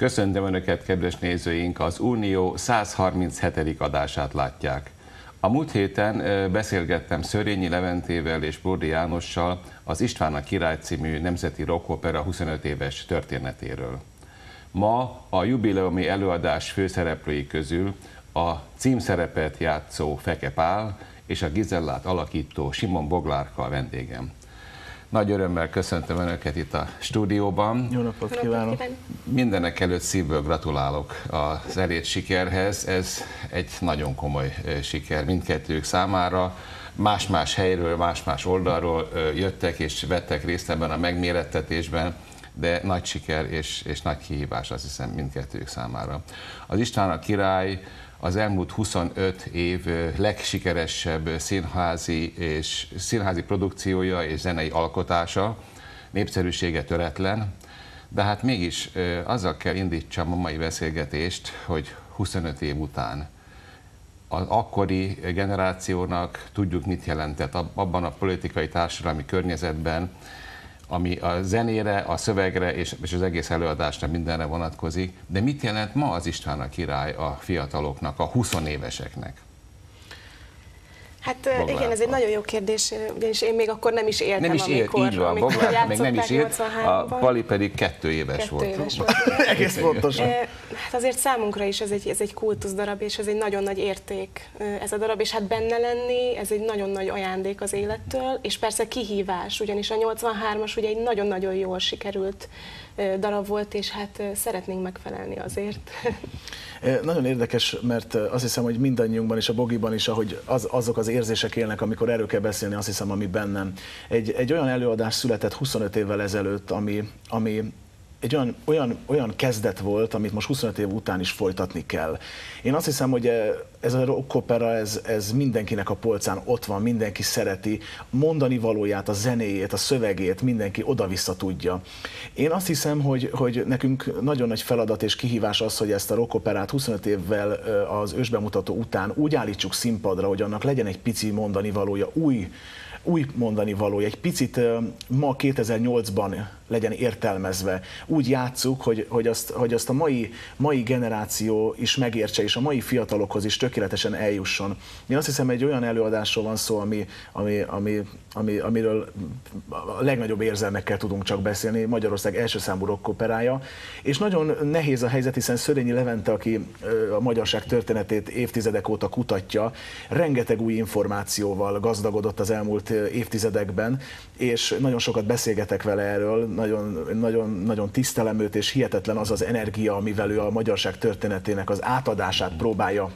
Köszöntöm Önöket, kedves nézőink! Az Unió 137. adását látják. A múlt héten beszélgettem Szörényi Leventével és Bódi Jánossal az István a Király című nemzeti rockopera 25 éves történetéről. Ma a jubileumi előadás főszereplői közül a címszerepet játszó Feke Pál és a Gizellát alakító Simon Boglárka a vendégem. Nagy örömmel köszöntöm Önöket itt a stúdióban. Jó napot kívánok! Mindenek előtt szívből gratulálok az elért sikerhez. Ez egy nagyon komoly siker mindkettők számára. Más-más helyről, más-más oldalról jöttek és vettek részt ebben a megmérettetésben de nagy siker és, és nagy kihívás azt hiszem mindkettőjük számára. Az István a király az elmúlt 25 év legsikeresebb színházi, és, színházi produkciója és zenei alkotása, népszerűsége töretlen, de hát mégis azzal kell indítsam a mai beszélgetést, hogy 25 év után az akkori generációnak tudjuk mit jelentett abban a politikai társadalmi környezetben, ami a zenére, a szövegre és, és az egész előadásra mindenre vonatkozik. De mit jelent ma az István a király a fiataloknak, a 20 éveseknek? Hát Boglárka. igen, ez egy nagyon jó kérdés, ugyanis én még akkor nem is éltem, nem is élt, amikor, így van, Boglárka még nem is élt, a Pali pedig kettő éves kettő volt. Éves volt. Egész pontosan. Hát azért számunkra is ez egy, ez egy kultusz darab, és ez egy nagyon nagy érték ez a darab, és hát benne lenni, ez egy nagyon nagy ajándék az élettől, és persze kihívás, ugyanis a 83-as ugye egy nagyon-nagyon jól sikerült darab volt, és hát szeretnénk megfelelni azért. Nagyon érdekes, mert azt hiszem, hogy mindannyiunkban és a Bogiban is, ahogy az, azok az érzések élnek, amikor erről kell beszélni, azt hiszem, ami bennem. Egy, egy olyan előadás született 25 évvel ezelőtt, ami, ami egy olyan, olyan, olyan kezdet volt, amit most 25 év után is folytatni kell. Én azt hiszem, hogy ez a rock opera, ez, ez mindenkinek a polcán ott van, mindenki szereti, mondani valóját, a zenéjét, a szövegét, mindenki oda-vissza tudja. Én azt hiszem, hogy, hogy nekünk nagyon nagy feladat és kihívás az, hogy ezt a rock operát 25 évvel az ősbemutató után úgy állítsuk színpadra, hogy annak legyen egy pici mondani valója, új, új mondani valója, egy picit ma 2008-ban legyen értelmezve. Úgy játsszuk, hogy, hogy, azt, hogy azt a mai, mai generáció is megértse, és a mai fiatalokhoz is tökéletesen eljusson. Én azt hiszem, egy olyan előadásról van szó, ami, ami, ami, ami, amiről a legnagyobb érzelmekkel tudunk csak beszélni, Magyarország első számú rockoperája, és nagyon nehéz a helyzet, hiszen Szörényi Levente, aki a magyarság történetét évtizedek óta kutatja, rengeteg új információval gazdagodott az elmúlt évtizedekben, és nagyon sokat beszélgetek vele erről, nagyon, nagyon, nagyon tisztelem őt, és hihetetlen az az energia, amivel ő a magyarság történetének az átadását próbálja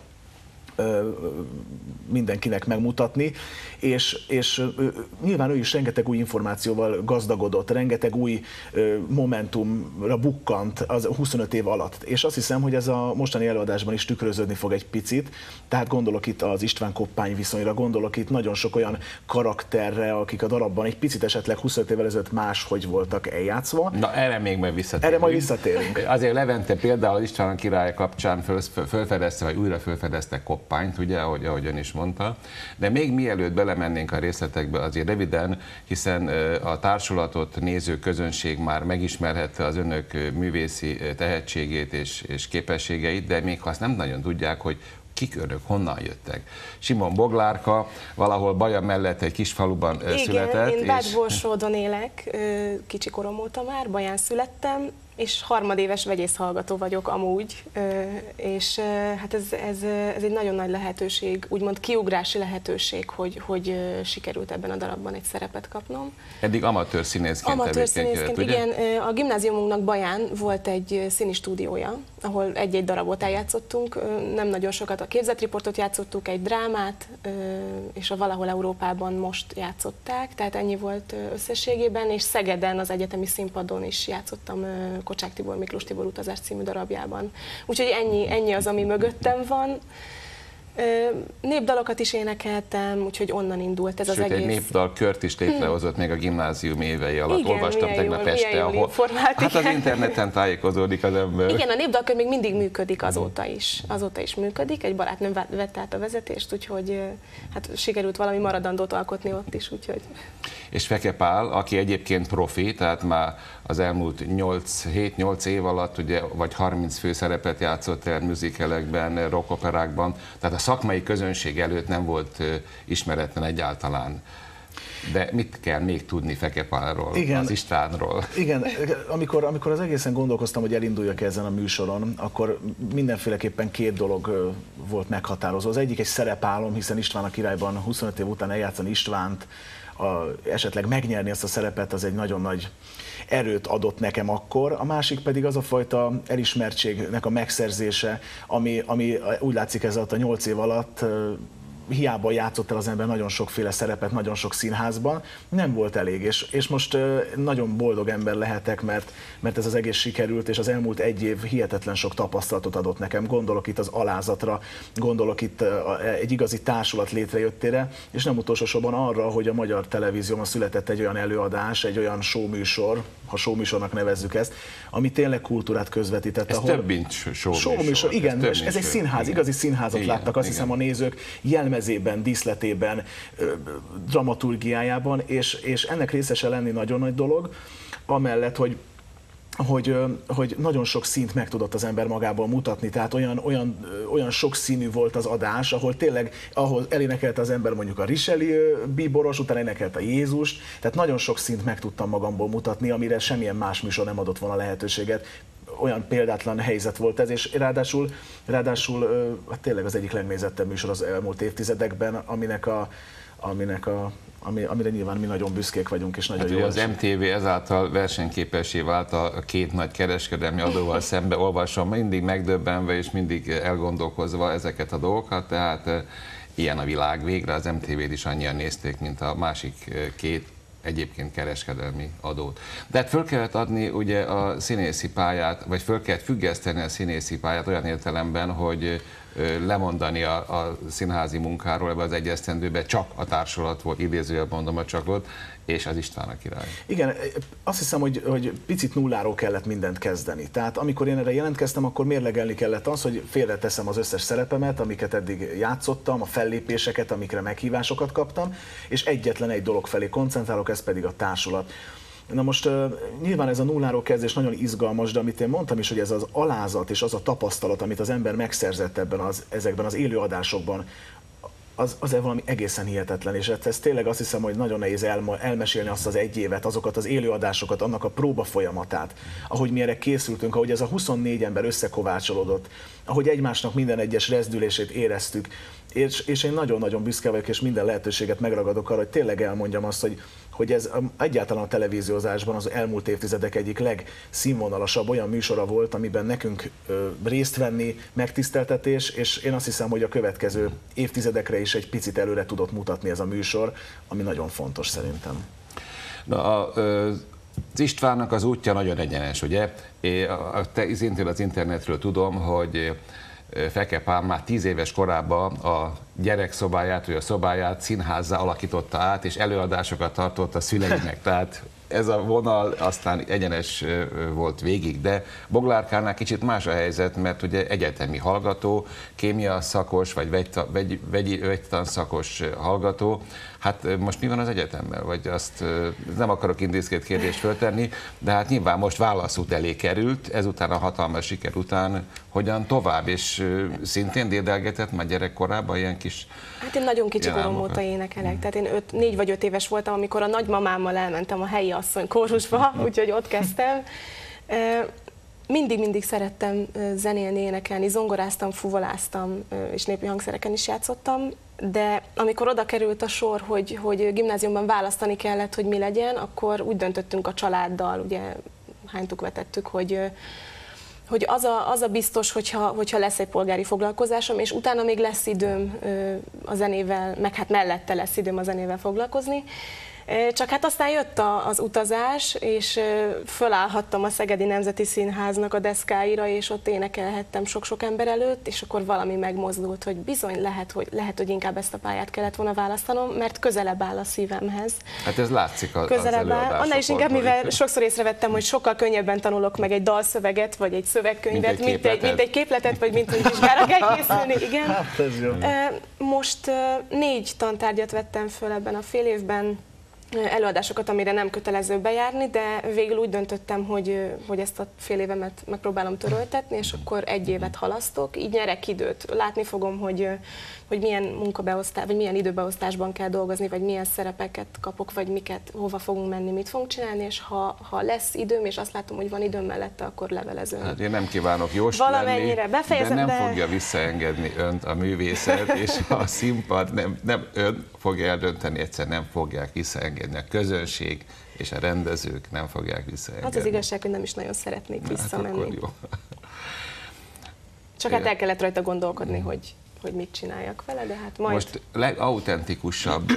mindenkinek megmutatni, és, és nyilván ő is rengeteg új információval gazdagodott, rengeteg új momentumra bukkant az 25 év alatt. És azt hiszem, hogy ez a mostani előadásban is tükröződni fog egy picit, tehát gondolok itt az István Koppány viszonyra, gondolok itt nagyon sok olyan karakterre, akik a darabban egy picit esetleg 25 évvel ezelőtt máshogy voltak eljátszva. Na erre még majd visszatérünk. Erre majd visszatérünk. Azért Levente például István király kapcsán föl, fölfedezte, vagy újra fölfedezte Koppányt, ugye, ahogy, ahogy ön is mondta. De még mielőtt belemennénk a részletekbe, azért röviden, hiszen a társulatot néző közönség már megismerhette az önök művészi tehetségét és, és képességeit, de még ha azt nem nagyon tudják, hogy kik önök, honnan jöttek. Simon Boglárka valahol Baja mellett egy kis faluban Igen, született. én Bács-Borsódon élek, kicsi korom óta már, Baján születtem, és harmadéves vegyész hallgató vagyok amúgy, és hát ez, ez, ez egy nagyon nagy lehetőség, úgymond kiugrási lehetőség, hogy, hogy sikerült ebben a darabban egy szerepet kapnom. Eddig amatőr színészként Amatőr színészként, igen. A gimnáziumunknak Baján volt egy színi stúdiója, ahol egy-egy darabot eljátszottunk, nem nagyon sokat a képzetriportot játszottuk, egy drámát, és a Valahol Európában most játszották, tehát ennyi volt összességében, és Szegeden az egyetemi színpadon is játszottam Kocsák Tibor, Miklós Tibor utazás című darabjában. Úgyhogy ennyi, ennyi az, ami mögöttem van. Népdalokat is énekeltem, úgyhogy onnan indult ez Sőt, az egész. egy népdal kört is létrehozott még a gimnázium évei alatt. Igen, Olvastam tegnap jól- este, jól ahol... Hát az interneten tájékozódik az ember. Igen, a népdalkör még mindig működik azóta is. Azóta is működik. Egy barátnőm ve- vette át a vezetést, úgyhogy hát sikerült valami maradandót alkotni ott is, úgyhogy És Feke Pál, aki egyébként profi, tehát már az elmúlt 8, 7-8 év alatt, ugye, vagy 30 fő szerepet játszott el műzikelekben, rockoperákban, tehát a szakmai közönség előtt nem volt ismeretlen egyáltalán. De mit kell még tudni Feke Pálról, Igen. az Istvánról? Igen, amikor, amikor az egészen gondolkoztam, hogy elinduljak ezen a műsoron, akkor mindenféleképpen két dolog volt meghatározó. Az egyik egy szerepálom, hiszen István a királyban 25 év után eljátszani Istvánt, a, esetleg megnyerni ezt a szerepet, az egy nagyon nagy erőt adott nekem akkor. A másik pedig az a fajta elismertségnek a megszerzése, ami, ami úgy látszik ez alatt a nyolc év alatt ö, hiába játszott el az ember nagyon sokféle szerepet, nagyon sok színházban, nem volt elég, és, és most nagyon boldog ember lehetek, mert, mert ez az egész sikerült, és az elmúlt egy év hihetetlen sok tapasztalatot adott nekem. Gondolok itt az alázatra, gondolok itt egy igazi társulat létrejöttére, és nem utolsó sorban arra, hogy a magyar televízióban született egy olyan előadás, egy olyan showműsor, ha showműsornak nevezzük ezt, ami tényleg kultúrát közvetített. Ez ahol... több, mint show Showműsor, igen, ez, mint ez egy színház, Igen. igazi színházat Igen, láttak, azt igen. hiszem a nézők jelmezében, díszletében, dramaturgiájában, és, és ennek részese lenni nagyon nagy dolog, amellett, hogy hogy, hogy nagyon sok szint meg tudott az ember magából mutatni, tehát olyan, olyan, olyan sok színű volt az adás, ahol tényleg, ahol elénekelte az ember mondjuk a Richelieu bíboros, utána énekelte Jézust, tehát nagyon sok szint meg tudtam magamból mutatni, amire semmilyen más műsor nem adott volna lehetőséget. Olyan példátlan helyzet volt ez, és ráadásul, ráadásul hát tényleg az egyik legnézettebb műsor az elmúlt évtizedekben, aminek a, aminek a ami, amire nyilván mi nagyon büszkék vagyunk, és nagyon Hát jó. az MTV ezáltal versenyképessé vált a két nagy kereskedelmi adóval szembe, olvasom, mindig megdöbbenve és mindig elgondolkozva ezeket a dolgokat, tehát eh, ilyen a világ végre, az MTV-t is annyian nézték, mint a másik két egyébként kereskedelmi adót. De hát föl kellett adni ugye a színészi pályát, vagy föl kellett függeszteni a színészi pályát olyan értelemben, hogy lemondani a, a színházi munkáról ebbe az egyesztendőbe, csak a társulat volt, idézőjebb mondom a csakot, és az István a király. Igen, azt hiszem, hogy, hogy picit nulláról kellett mindent kezdeni. Tehát amikor én erre jelentkeztem, akkor mérlegelni kellett az, hogy félreteszem az összes szerepemet, amiket eddig játszottam, a fellépéseket, amikre meghívásokat kaptam, és egyetlen egy dolog felé koncentrálok, ez pedig a társulat. Na most nyilván ez a nulláról kezdés nagyon izgalmas, de amit én mondtam is, hogy ez az alázat és az a tapasztalat, amit az ember megszerzett ebben az, ezekben az élőadásokban, az, az valami egészen hihetetlen, és ez tényleg azt hiszem, hogy nagyon nehéz elma, elmesélni azt az egy évet, azokat az élőadásokat, annak a próba folyamatát, ahogy mi erre készültünk, ahogy ez a 24 ember összekovácsolódott, ahogy egymásnak minden egyes rezdülését éreztük, és, és én nagyon-nagyon büszke vagyok, és minden lehetőséget megragadok arra, hogy tényleg elmondjam azt, hogy, hogy ez a- egyáltalán a televíziózásban az elmúlt évtizedek egyik legszínvonalasabb olyan műsora volt, amiben nekünk részt venni megtiszteltetés, és én azt hiszem, hogy a következő évtizedekre is egy picit előre tudott mutatni ez a műsor, ami nagyon fontos szerintem. Na, a, az Istvánnak az útja nagyon egyenes, ugye? É, a, a, te, az internetről tudom, hogy ö, Feke Pál már tíz éves korában a gyerekszobáját, vagy a szobáját színházzá alakította át, és előadásokat tartott a szüleinek. Tehát ez a vonal aztán egyenes volt végig, de Boglárkánál kicsit más a helyzet, mert ugye egyetemi hallgató, kémia szakos, vagy vegy, vegyi, vegytan szakos ö, hallgató. Hát most mi van az egyetemmel? Vagy azt nem akarok indiszkét kérdést föltenni, de hát nyilván most válaszút elé került, ezután a hatalmas siker után hogyan tovább, és szintén dédelgetett már gyerekkorában ilyen kis Hát én nagyon kicsi korom óta énekelek, tehát én öt, négy vagy öt éves voltam, amikor a nagymamámmal elmentem a helyi asszony kórusba, úgyhogy ott kezdtem. Mindig-mindig szerettem zenélni, énekelni, zongoráztam, fuvoláztam, és népi hangszereken is játszottam, de amikor oda került a sor, hogy, hogy gimnáziumban választani kellett, hogy mi legyen, akkor úgy döntöttünk a családdal, ugye hánytuk vetettük, hogy hogy az a, az a biztos, hogyha, hogyha lesz egy polgári foglalkozásom, és utána még lesz időm a zenével, meg hát mellette lesz időm a zenével foglalkozni. Csak hát aztán jött a, az utazás, és fölállhattam a Szegedi Nemzeti Színháznak a deszkáira, és ott énekelhettem sok-sok ember előtt, és akkor valami megmozdult, hogy bizony lehet, hogy, lehet, hogy inkább ezt a pályát kellett volna választanom, mert közelebb áll a szívemhez. Hát ez látszik az, közelebb áll. Annál is inkább, mivel sokszor észrevettem, hogy sokkal könnyebben tanulok meg egy dalszöveget, vagy egy szövegkönyvet, mint egy, mint egy, mint egy képletet, vagy mint hogy vizsgára kell készülni. Igen. Hát, ez jó. Most négy tantárgyat vettem föl ebben a fél évben, előadásokat, amire nem kötelező bejárni, de végül úgy döntöttem, hogy, hogy ezt a fél évemet megpróbálom töröltetni, és akkor egy évet halasztok, így nyerek időt. Látni fogom, hogy, hogy milyen munkabeosztás, vagy milyen időbeosztásban kell dolgozni, vagy milyen szerepeket kapok, vagy miket, hova fogunk menni, mit fogunk csinálni, és ha, ha lesz időm, és azt látom, hogy van időm mellette, akkor levelező. Hát én nem kívánok jó Valamennyire lenni, befejezem, de nem de... fogja visszaengedni önt a művészet, és a színpad nem, nem ön fogja eldönteni, egyszer nem fogják visszaengedni a közönség, és a rendezők nem fogják visszaengedni. Hát az igazság, hogy nem is nagyon szeretnék visszamenni. Hát jó. Csak hát el kellett rajta gondolkodni, hogy hogy mit csináljak vele, de hát majd... Most legautentikusabb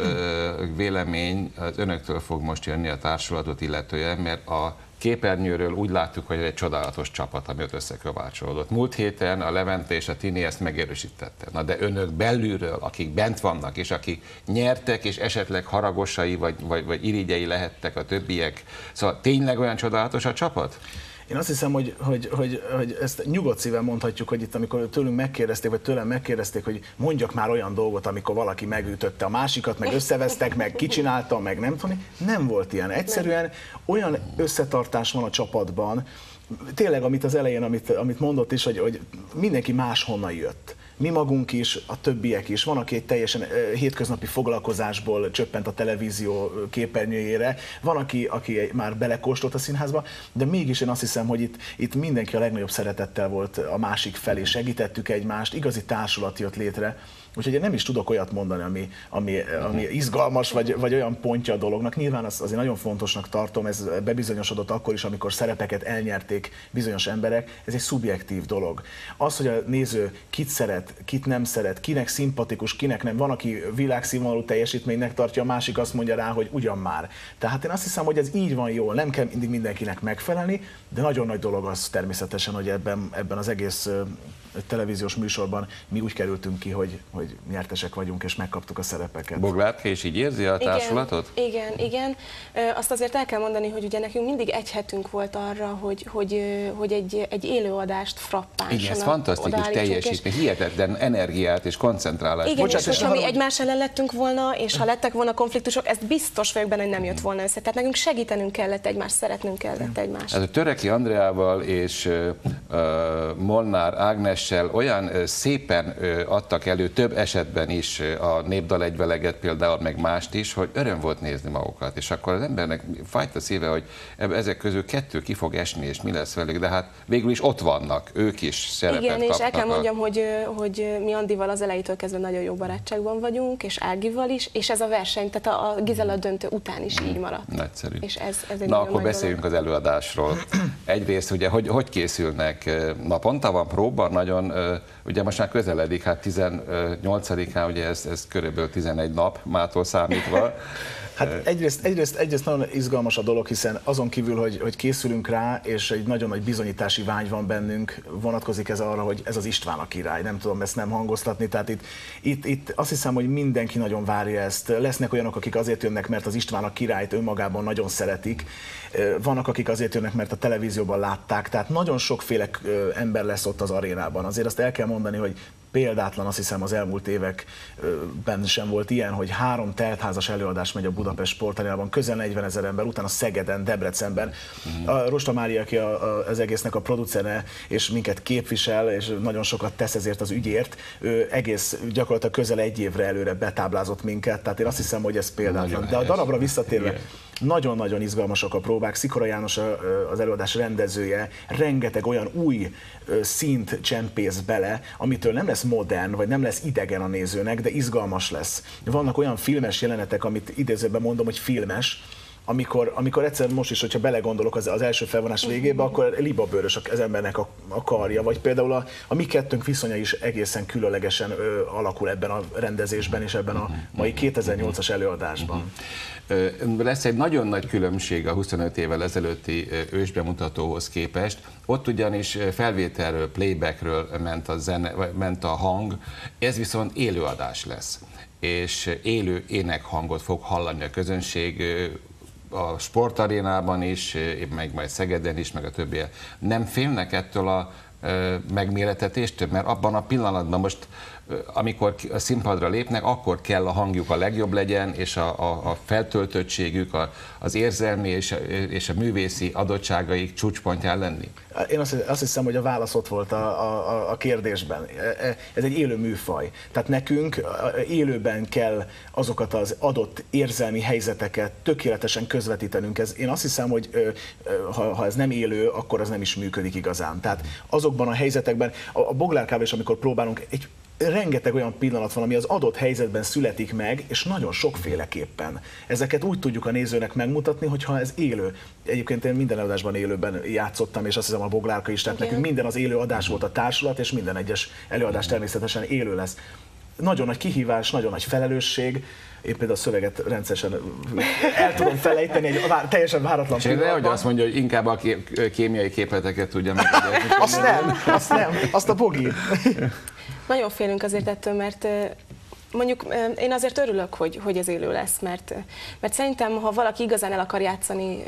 vélemény az önöktől fog most jönni a társulatot illetően, mert a képernyőről úgy láttuk, hogy egy csodálatos csapat, ami ott összekovácsolódott. Múlt héten a Levente és a Tini ezt megerősítette. Na de önök belülről, akik bent vannak, és akik nyertek, és esetleg haragosai vagy, vagy, vagy irigyei lehettek a többiek, szóval tényleg olyan csodálatos a csapat? Én azt hiszem, hogy, hogy, hogy, hogy ezt nyugodt szíven mondhatjuk, hogy itt amikor tőlünk megkérdezték, vagy tőlem megkérdezték, hogy mondjak már olyan dolgot, amikor valaki megütötte a másikat, meg összevesztek, meg kicsinálta, meg nem tudom, nem volt ilyen. Egyszerűen olyan összetartás van a csapatban, tényleg, amit az elején, amit, amit mondott is, hogy, hogy mindenki máshonnan jött mi magunk is, a többiek is. Van, aki egy teljesen hétköznapi foglalkozásból csöppent a televízió képernyőjére, van, aki, aki már belekóstolt a színházba, de mégis én azt hiszem, hogy itt, itt mindenki a legnagyobb szeretettel volt a másik felé, segítettük egymást, igazi társulat jött létre, Úgyhogy én nem is tudok olyat mondani, ami, ami, ami izgalmas, vagy, vagy olyan pontja a dolognak. Nyilván az, azért nagyon fontosnak tartom, ez bebizonyosodott akkor is, amikor szerepeket elnyerték bizonyos emberek, ez egy szubjektív dolog. Az, hogy a néző kit szeret, kit nem szeret, kinek szimpatikus, kinek nem, van, aki világszínvonalú teljesítménynek tartja, a másik azt mondja rá, hogy ugyan már. Tehát én azt hiszem, hogy ez így van jól, nem kell mindig mindenkinek megfelelni, de nagyon nagy dolog az természetesen, hogy ebben, ebben az egész televíziós műsorban mi úgy kerültünk ki, hogy, hogy nyertesek vagyunk, és megkaptuk a szerepeket. Boglárka is így érzi a társulatot? Igen, igen, igen. Azt azért el kell mondani, hogy ugye nekünk mindig egy hetünk volt arra, hogy, hogy, hogy egy, egy élőadást frappánsan Igen, ez fantasztikus teljesítmény, és... hihetetlen energiát és koncentrálást. Igen, Bocsánat, és hogyha mi egymás ellen lettünk volna, és ha lettek volna konfliktusok, ezt biztos vagyok benne, hogy nem jött volna össze. Tehát nekünk segítenünk kellett egymást, szeretnünk kellett egymást. Ez a Töreki Andreával és uh, Molnár Ágnes énekléssel olyan szépen adtak elő több esetben is a népdal egyveleget például, meg mást is, hogy öröm volt nézni magukat. És akkor az embernek fájt a szíve, hogy ezek közül kettő ki fog esni, és mi lesz velük, de hát végül is ott vannak, ők is szerepet Igen, és el kell mondjam, hogy, hogy mi Andival az elejétől kezdve nagyon jó barátságban vagyunk, és Ágival is, és ez a verseny, tehát a Gizela döntő után is így maradt. Nagyszerű. És ez, ez egy Na akkor beszéljünk dolog. az előadásról. Egyrészt ugye, hogy, hogy készülnek? Naponta van próba, nagyon nagyon, ugye most már közeledik, hát 18-án, ugye ez, ez körülbelül 11 nap mától számítva. Hát egyrészt, egyrészt, egyrészt nagyon izgalmas a dolog, hiszen azon kívül, hogy, hogy készülünk rá, és egy nagyon nagy bizonyítási vágy van bennünk, vonatkozik ez arra, hogy ez az István a király, nem tudom ezt nem hangoztatni, tehát itt, itt, itt azt hiszem, hogy mindenki nagyon várja ezt. Lesznek olyanok, akik azért jönnek, mert az István a királyt önmagában nagyon szeretik, vannak, akik azért jönnek, mert a televízióban látták, tehát nagyon sokféle ember lesz ott az arénában. Azért azt el kell mondani, hogy példátlan, azt hiszem az elmúlt években sem volt ilyen, hogy három teltházas előadás megy a Budapest sportarénában, közel 40 ezer ember, utána Szegeden, Debrecenben. A Rosta Mária, aki a, a, az egésznek a producere, és minket képvisel, és nagyon sokat tesz ezért az ügyért, ő egész gyakorlatilag közel egy évre előre betáblázott minket, tehát én azt hiszem, hogy ez példátlan. De a darabra visszatérve, nagyon-nagyon izgalmasak a próbák. Szikora János az előadás rendezője rengeteg olyan új szint csempész bele, amitől nem lesz modern, vagy nem lesz idegen a nézőnek, de izgalmas lesz. Vannak olyan filmes jelenetek, amit idézőben mondom, hogy filmes, amikor, amikor egyszer most is, hogyha belegondolok az, az első felvonás végébe, akkor libabőrös az embernek a, a karja, vagy például a, a mi kettőnk viszonya is egészen különlegesen ö, alakul ebben a rendezésben és ebben a mai 2008-as előadásban. Lesz egy nagyon nagy különbség a 25 évvel ezelőtti ősbemutatóhoz képest. Ott ugyanis felvételről, playbackről ment a, zene, ment a hang, ez viszont élőadás lesz. És élő énekhangot fog hallani a közönség a sportarénában is, meg majd Szegeden is, meg a többi. Nem félnek ettől a megméretetéstől, mert abban a pillanatban most amikor a színpadra lépnek, akkor kell a hangjuk a legjobb legyen, és a, a, a feltöltöttségük, a, az érzelmi és a, és a művészi adottságaik csúcspontján lenni? Én azt, hiszem, hogy a válasz ott volt a, a, a kérdésben. E, e, ez egy élő műfaj. Tehát nekünk élőben kell azokat az adott érzelmi helyzeteket tökéletesen közvetítenünk. Ez, én azt hiszem, hogy ha, ha ez nem élő, akkor az nem is működik igazán. Tehát azokban a helyzetekben, a, a boglárkában is, amikor próbálunk egy rengeteg olyan pillanat van, ami az adott helyzetben születik meg, és nagyon sokféleképpen. Ezeket úgy tudjuk a nézőnek megmutatni, hogyha ez élő. Egyébként én minden előadásban élőben játszottam, és azt hiszem a Boglárka is, tehát Igen. nekünk minden az élő adás volt a társulat, és minden egyes előadás természetesen élő lesz. Nagyon nagy kihívás, nagyon nagy felelősség, én például a szöveget rendszeresen el tudom felejteni egy vár, teljesen váratlan És hogy azt mondja, hogy inkább a kémiai képleteket tudja meg. azt nem, azt nem, azt a bogi. Nagyon félünk azért ettől, mert mondjuk én azért örülök, hogy, hogy ez élő lesz, mert, mert szerintem, ha valaki igazán el akar játszani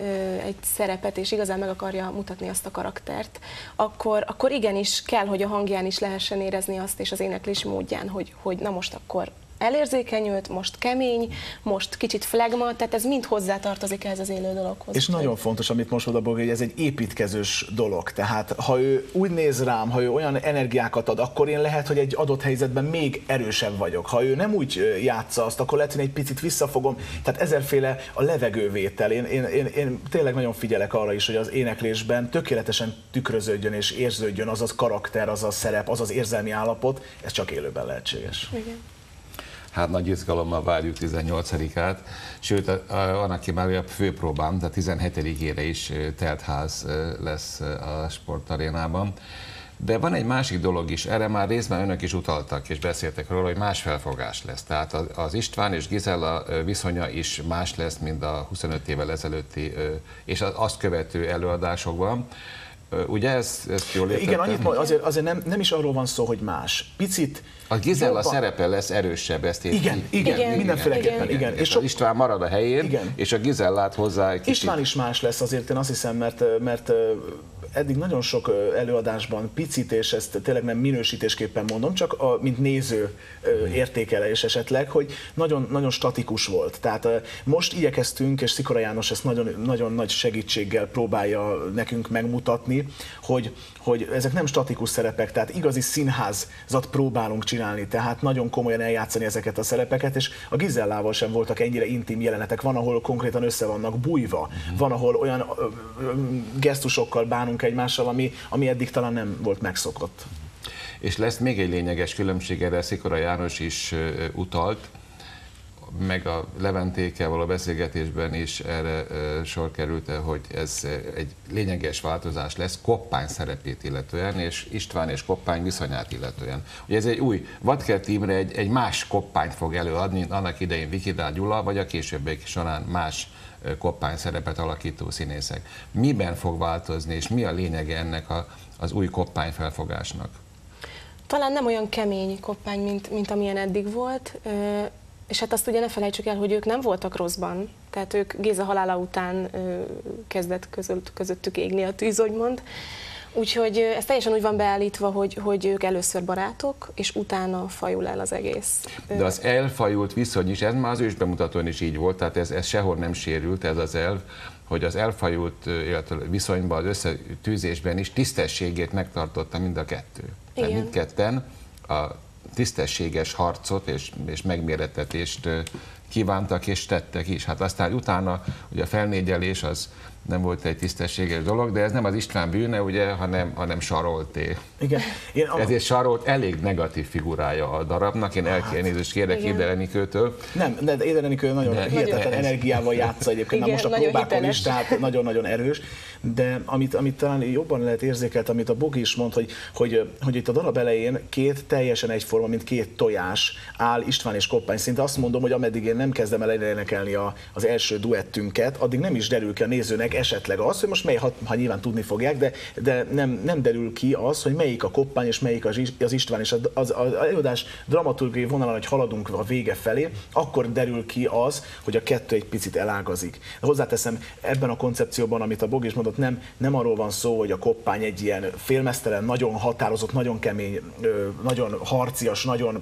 egy szerepet, és igazán meg akarja mutatni azt a karaktert, akkor, akkor igenis kell, hogy a hangján is lehessen érezni azt, és az éneklés módján, hogy, hogy na most akkor elérzékenyült, most kemény, most kicsit flegma, tehát ez mind hozzátartozik ehhez az élő dologhoz. És nagyon fontos, amit most oda hogy ez egy építkezős dolog. Tehát ha ő úgy néz rám, ha ő olyan energiákat ad, akkor én lehet, hogy egy adott helyzetben még erősebb vagyok. Ha ő nem úgy játsza azt, akkor lehet, hogy egy picit visszafogom. Tehát ezerféle a levegővétel. Én, én, én, én tényleg nagyon figyelek arra is, hogy az éneklésben tökéletesen tükröződjön és érződjön az az karakter, az a szerep, az az érzelmi állapot. Ez csak élőben lehetséges. Igen hát nagy izgalommal várjuk 18-át, sőt, van, aki már a főpróbám, de 17-ére is telt ház lesz a sportarénában. De van egy másik dolog is, erre már részben önök is utaltak és beszéltek róla, hogy más felfogás lesz. Tehát az István és Gizella viszonya is más lesz, mint a 25 évvel ezelőtti és azt követő előadásokban. Ugye ezt, ezt jól értettem? Igen, annyit azért, azért nem, nem is arról van szó, hogy más. Picit a Gizella jobban... szerepe lesz erősebb, ezt érti. Igen, igen, igen, mindenféleképpen, igen. igen. És, és so... István marad a helyén, igen. és a Gizellát hozzá egy kicsit... István is más lesz azért, én azt hiszem, mert, mert eddig nagyon sok előadásban picit, és ezt tényleg nem minősítésképpen mondom, csak a, mint néző értékelés esetleg, hogy nagyon, nagyon statikus volt. Tehát most igyekeztünk, és Szikora János ezt nagyon, nagyon nagy segítséggel próbálja nekünk megmutatni, hogy, hogy ezek nem statikus szerepek, tehát igazi színházat próbálunk csinálni, tehát nagyon komolyan eljátszani ezeket a szerepeket, és a Gizellával sem voltak ennyire intim jelenetek, van, ahol konkrétan össze vannak bújva, uh-huh. van, ahol olyan ö, ö, gesztusokkal bánunk egymással, ami, ami eddig talán nem volt megszokott. És lesz még egy lényeges különbség, erre Szikora János is utalt, meg a Leventékkel való beszélgetésben is erre sor került, hogy ez egy lényeges változás lesz Koppány szerepét illetően, és István és Koppány viszonyát illetően. Ugye ez egy új, Vadkert Imre egy, egy más Koppányt fog előadni, annak idején Vikidár Gyula, vagy a későbbiek során más koppány szerepet alakító színészek. Miben fog változni, és mi a lényege ennek a, az új koppány felfogásnak? Talán nem olyan kemény koppány, mint, mint amilyen eddig volt, és hát azt ugye ne felejtsük el, hogy ők nem voltak rosszban, tehát ők Géza halála után kezdett között, közöttük égni a tűz, mond. Úgyhogy ez teljesen úgy van beállítva, hogy, hogy ők először barátok, és utána fajul el az egész. De az elfajult viszony is, ez már az ősbemutatón is így volt, tehát ez, ez sehol nem sérült, ez az elv, hogy az elfajult illetve viszonyban, az összetűzésben is tisztességét megtartotta mind a kettő. Igen. Tehát mindketten a tisztességes harcot és, és megméretetést kívántak és tettek is. Hát aztán utána ugye a felnégyelés az nem volt egy tisztességes dolog, de ez nem az István bűne, ugye, hanem, hanem Sarolté. Igen. Én a... Ezért Sarolt elég negatív figurája a darabnak, én el hát, nézést kérek Éderenikőtől. Nem, de Éderenikő nagyon de, hihetetlen ez... energiával játsza egyébként, Igen, most a próbákon is, tehát nagyon-nagyon erős, de amit, amit talán jobban lehet érzékelt, amit a Bogi is mond, hogy, hogy, hogy itt a darab elején két teljesen egyforma, mint két tojás áll István és Koppány. Szinte azt mondom, hogy ameddig én nem kezdem el énekelni a, az első duettünket, addig nem is derül ki a nézőnek esetleg az, hogy most mely, ha, ha nyilván tudni fogják, de, de nem, nem derül ki az, hogy melyik a Koppány és melyik az, István, és az, az, az előadás dramaturgiai vonalon, hogy haladunk a vége felé, akkor derül ki az, hogy a kettő egy picit elágazik. De hozzáteszem, ebben a koncepcióban, amit a Bog is mondott, nem, nem arról van szó, hogy a Koppány egy ilyen félmeztelen, nagyon határozott, nagyon kemény, nagyon harcias, nagyon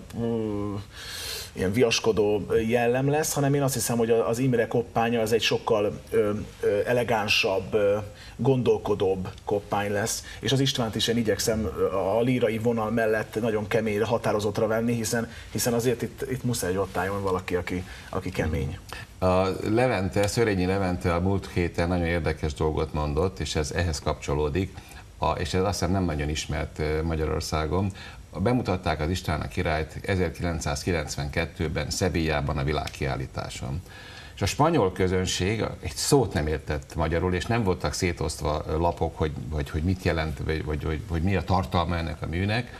ilyen viaskodó jellem lesz, hanem én azt hiszem, hogy az Imre koppánya az egy sokkal ö, ö, elegánsabb, ö, gondolkodóbb koppány lesz, és az Istvánt is én igyekszem a lírai vonal mellett nagyon kemény, határozottra venni, hiszen, hiszen azért itt, itt muszáj, hogy ott álljon valaki, aki, aki kemény. A Levente, Szörényi Levente a múlt héten nagyon érdekes dolgot mondott, és ez ehhez kapcsolódik, a, és ez azt hiszem nem nagyon ismert Magyarországon, bemutatták az István a királyt 1992-ben Szebélyában a világkiállításon. És a spanyol közönség egy szót nem értett magyarul, és nem voltak szétosztva lapok, hogy, hogy, hogy mit jelent, vagy, vagy, vagy, vagy mi a tartalma ennek a műnek.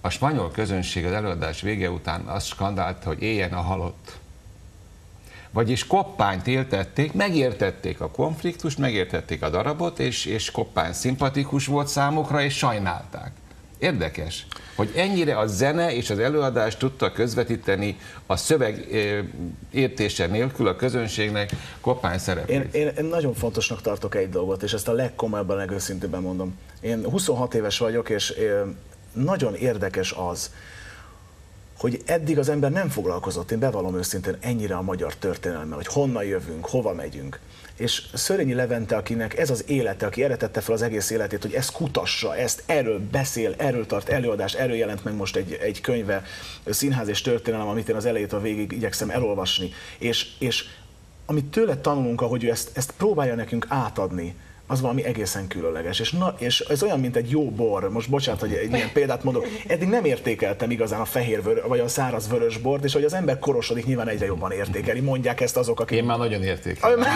A spanyol közönség az előadás vége után azt skandálta, hogy éljen a halott. Vagyis koppányt éltették, megértették a konfliktust, megértették a darabot, és, és koppány szimpatikus volt számukra, és sajnálták. Érdekes, hogy ennyire a zene és az előadás tudta közvetíteni a szöveg értése nélkül a közönségnek kopány szerepét. Én, én nagyon fontosnak tartok egy dolgot, és ezt a legkomolyabban, legőszintébben mondom. Én 26 éves vagyok, és nagyon érdekes az, hogy eddig az ember nem foglalkozott, én bevallom őszintén, ennyire a magyar történelemmel, hogy honnan jövünk, hova megyünk és Szörényi Levente, akinek ez az élete, aki eretette fel az egész életét, hogy ezt kutassa, ezt erről beszél, erről tart előadást, erről jelent meg most egy, egy könyve, Színház és Történelem, amit én az elejét a végig igyekszem elolvasni, és, és amit tőle tanulunk, ahogy ő ezt, ezt próbálja nekünk átadni, az valami egészen különleges. És, na, és ez olyan, mint egy jó bor. Most bocsánat, hogy egy ilyen példát mondok. Eddig nem értékeltem igazán a fehér vör, vagy a száraz vörös bort, és hogy az ember korosodik, nyilván egyre jobban értékeli. Mondják ezt azok, akik... Én már nagyon értékelem.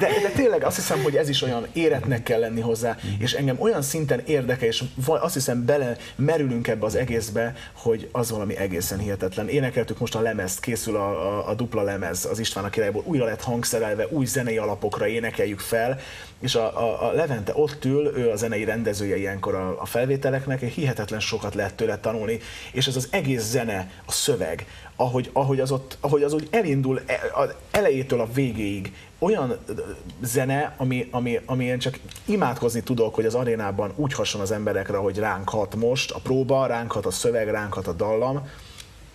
De, de tényleg azt hiszem, hogy ez is olyan éretnek kell lenni hozzá, és engem olyan szinten érdekel, és azt hiszem bele merülünk ebbe az egészbe, hogy az valami egészen hihetetlen. Énekeltük most a lemezt, készül a, a, a dupla lemez az István a királyból, újra lett hangszerelve, új zenei alapokra énekeljük fel, és a, a, a Levente ott ül, ő a zenei rendezője ilyenkor a, a felvételeknek, és hihetetlen sokat lehet tőle tanulni, és ez az egész zene, a szöveg, ahogy, ahogy, az, ott, ahogy az úgy elindul e, az elejétől a végéig, olyan zene, ami, ami, ami én csak imádkozni tudok, hogy az arénában úgy hason az emberekre, hogy ránk hat most a próba, ránk hat a szöveg, ránk hat a dallam,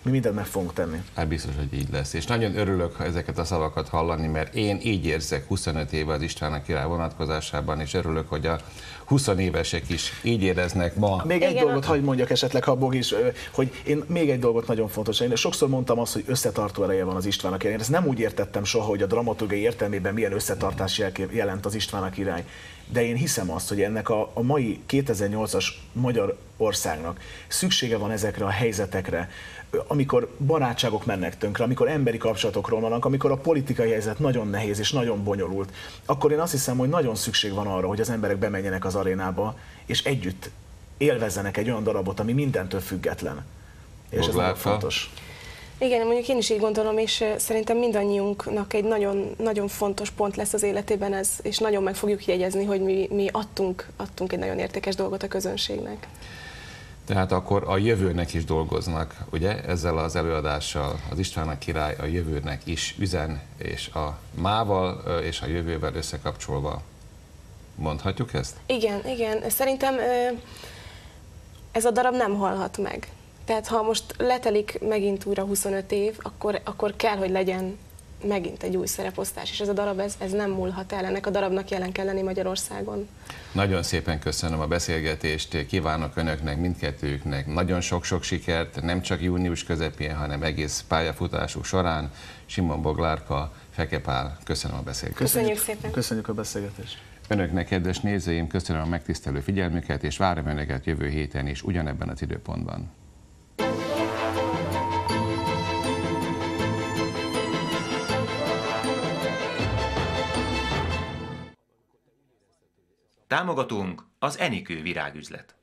mi mindent meg fogunk tenni. Hát biztos, hogy így lesz. És nagyon örülök ezeket a szavakat hallani, mert én így érzek 25 éve az István király vonatkozásában, és örülök, hogy a 20 évesek is így éreznek ma. Még egy Igen, dolgot hagyd mondjak esetleg, ha Bog is, hogy én még egy dolgot nagyon fontos. Én sokszor mondtam azt, hogy összetartó ereje van az István király. Én ezt nem úgy értettem soha, hogy a dramaturgiai értelmében milyen összetartás jelent az István király de én hiszem azt, hogy ennek a, a mai 2008-as Magyarországnak szüksége van ezekre a helyzetekre, amikor barátságok mennek tönkre, amikor emberi kapcsolatokról vannak, amikor a politikai helyzet nagyon nehéz és nagyon bonyolult, akkor én azt hiszem, hogy nagyon szükség van arra, hogy az emberek bemenjenek az arénába, és együtt élvezzenek egy olyan darabot, ami mindentől független. És ez nagyon fontos. Igen, mondjuk én is így gondolom, és szerintem mindannyiunknak egy nagyon, nagyon fontos pont lesz az életében ez, és nagyon meg fogjuk jegyezni, hogy mi, mi adtunk, adtunk egy nagyon értékes dolgot a közönségnek. Tehát akkor a jövőnek is dolgoznak, ugye? Ezzel az előadással az István király a jövőnek is üzen, és a mával és a jövővel összekapcsolva mondhatjuk ezt? Igen, igen. Szerintem ez a darab nem halhat meg. Tehát ha most letelik megint újra 25 év, akkor, akkor kell, hogy legyen megint egy új szereposztás, és ez a darab, ez, ez nem múlhat el, ennek a darabnak jelen kell lenni Magyarországon. Nagyon szépen köszönöm a beszélgetést, kívánok Önöknek, mindkettőjüknek nagyon sok-sok sikert, nem csak június közepén, hanem egész pályafutásuk során. Simon Boglárka, Fekepál, köszönöm a beszélgetést. Köszönjük szépen. Köszönjük a beszélgetést. Önöknek, kedves nézőim, köszönöm a megtisztelő figyelmüket, és várom Önöket jövő héten is, ugyanebben az időpontban. Támogatunk az Enikő virágüzlet.